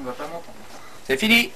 On va pas m'entendre. C'est fini